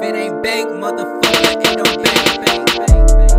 If it ain't bank, motherfucker, it don't bank. bank, bank, bank.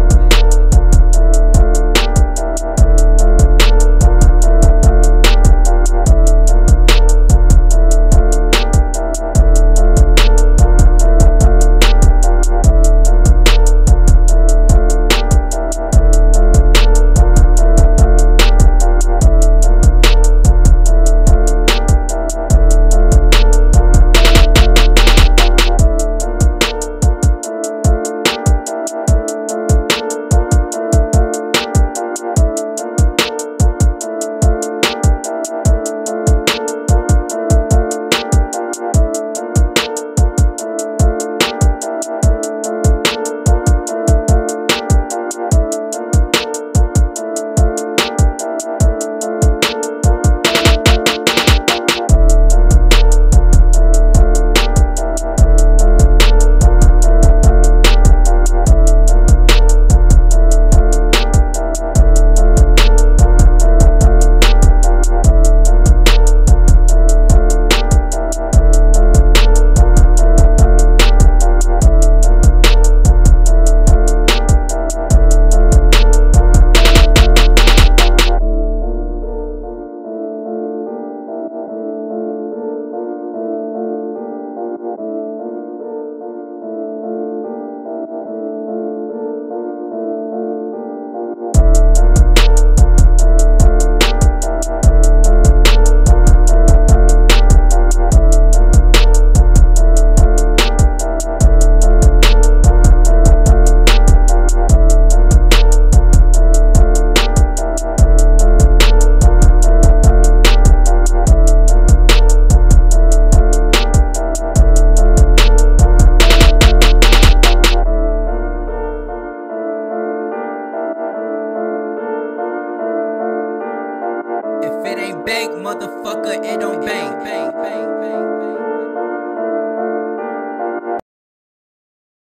It ain't bank, motherfucker, it don't bang.